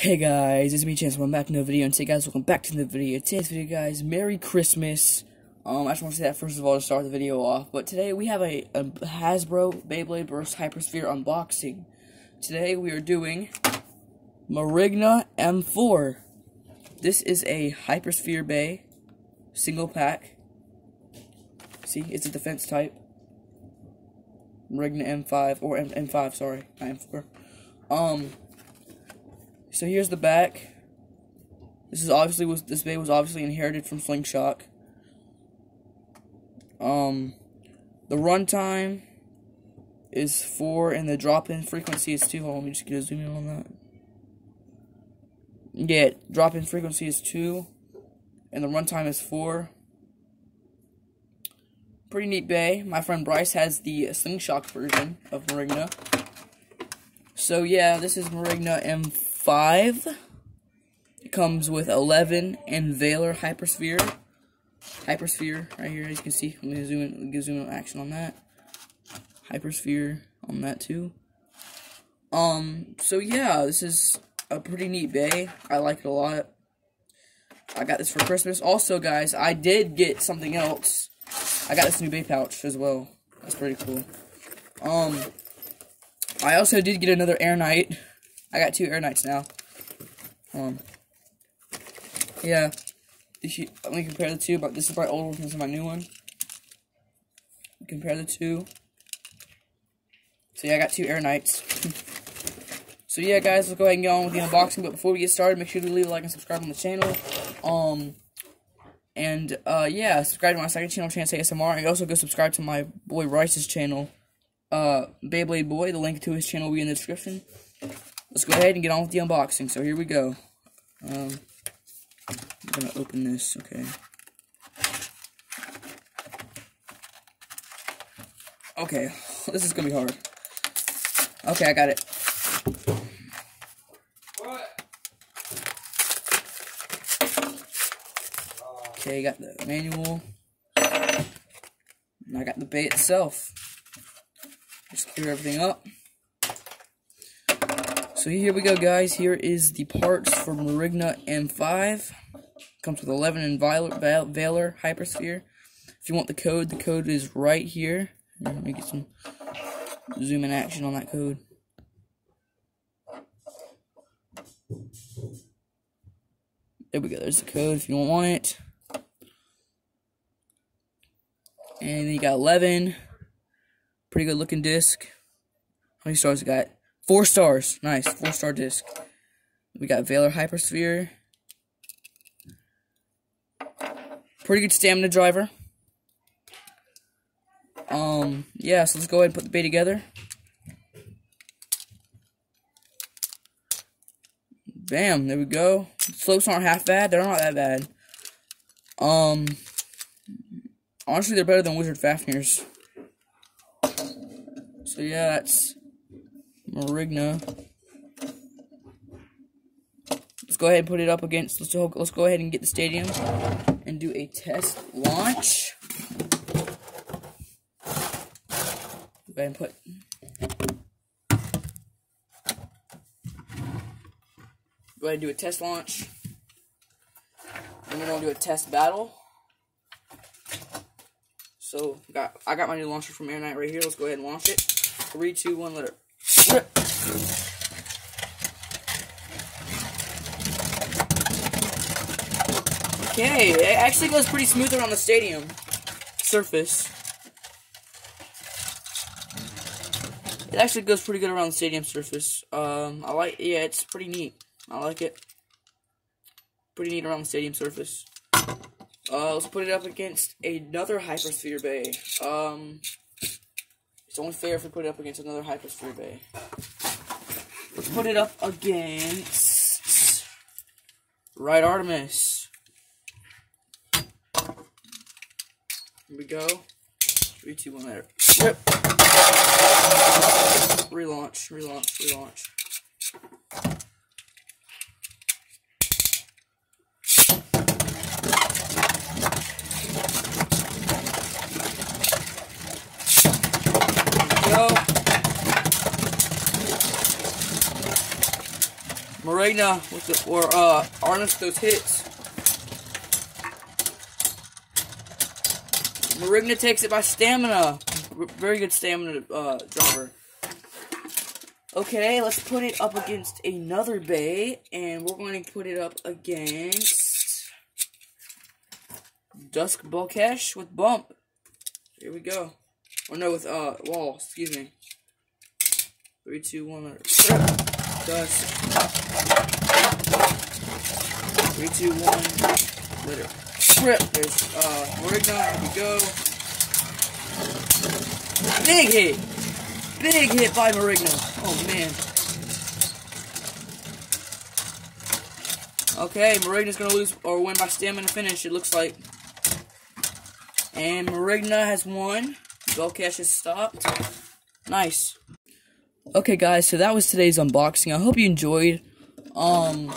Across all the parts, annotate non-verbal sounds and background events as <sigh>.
Hey guys, it's me Chance. Welcome back to another video, and today guys, welcome back to the video. Today's video, guys, Merry Christmas. Um, I just want to say that first of all to start the video off. But today we have a, a Hasbro Beyblade Burst Hypersphere unboxing. Today we are doing Morrigna M4. This is a Hypersphere Bay single pack. See, it's a defense type. Morrigna M5 or M M5, sorry, not M4. Um. So here's the back. This is obviously was this bay was obviously inherited from Slingshock. Um, the runtime is four, and the drop-in frequency is two. Hold on, let me just get a zoom in on that. Yeah, drop-in frequency is two, and the runtime is four. Pretty neat bay. My friend Bryce has the Slingshock version of Morrigna. So yeah, this is Morrigna M4 five. It comes with 11 and Valor Hypersphere. Hypersphere right here, as you can see. Let me zoom in, give zoom in action on that. Hypersphere on that too. Um, so yeah, this is a pretty neat bay. I like it a lot. I got this for Christmas. Also, guys, I did get something else. I got this new bay pouch as well. That's pretty cool. Um, I also did get another Air Knight. I got two Air Knights now. Um, yeah. You, let me compare the two, but this is my old one, this is my new one. Compare the two. So yeah, I got two Air Knights. <laughs> so yeah, guys, let's go ahead and get on with the unboxing. But before we get started, make sure to leave a like and subscribe on the channel. Um, and uh, yeah, subscribe to my second channel, Chance ASMR, and also go subscribe to my boy Bryce's channel, uh, Beyblade Boy. The link to his channel will be in the description let's go ahead and get on with the unboxing. So here we go. Um, I'm gonna open this. Okay. Okay, this is gonna be hard. Okay, I got it. Okay, got the manual. And I got the bay itself. Just clear everything up. So here we go, guys. Here is the parts for Morrigna M5. Comes with 11 and Valor, Valor Hypersphere. If you want the code, the code is right here. Let me get some zoom in action on that code. There we go. There's the code if you don't want it. And then you got 11. Pretty good looking disc. How many stars it got? Four stars. Nice. Four star disc. We got Valor Hypersphere. Pretty good stamina driver. Um, yeah, so let's go ahead and put the bay together. Bam, there we go. Slopes aren't half bad. They're not that bad. Um, honestly, they're better than Wizard Fafnir's. So yeah, that's Morrigna. Let's go ahead and put it up against, let's, let's go ahead and get the stadium and do a test launch. Go ahead and put Go ahead and do a test launch. Then we're gonna do a test battle. So got I got my new launcher from Air Knight right here. Let's go ahead and launch it. Three, two, one, let it Okay, it actually goes pretty smooth around the stadium surface. It actually goes pretty good around the stadium surface. Um, I like, yeah, it's pretty neat. I like it. Pretty neat around the stadium surface. Uh, let's put it up against another Hypersphere Bay. Um, it's only fair if we put it up against another Hypersphere Bay. Let's put it up against Right Artemis. Here we go. Three, two, one, there. Yep. Relaunch, relaunch, relaunch. Go. Marina with the, or, uh, Arnis those hits. Morrigna takes it by stamina. Very good stamina, uh, driver. Okay, let's put it up against another bay, and we're going to put it up against Dusk Balkesh with Bump. Here we go. Or no, with, uh, Wall, excuse me. Three, two, one, two, one, litter. Strip. There's, uh, Morrigna, here we go. Big hit! Big hit by Morrigna. Oh, man. Okay, Morrigna's gonna lose or win by stamina finish, it looks like. And Morrigna has won. Balkesh has stopped. Nice. Okay, guys, so that was today's unboxing. I hope you enjoyed. Um,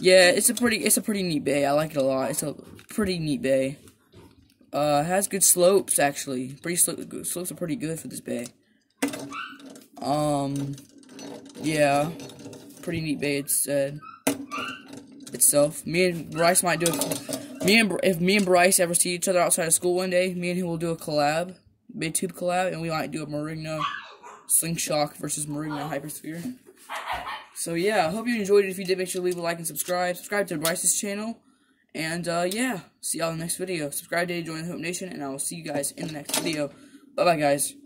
yeah, it's a pretty, it's a pretty neat bay. I like it a lot. It's a pretty neat bay. Uh, has good slopes, actually. Pretty slo slopes are pretty good for this bay. Um, yeah, pretty neat bay. It's said itself. Me and Bryce might do a, me and if me and Bryce ever see each other outside of school one day, me and him will do a collab, BayTube collab, and we might do a Morrigna Slingshock versus Morrigna Hypersphere. So yeah, I hope you enjoyed it. If you did, make sure to leave a like and subscribe. Subscribe to Bryce's channel. And uh, yeah, see y'all in the next video. Subscribe to join the Hope Nation, and I will see you guys in the next video. Bye bye, guys.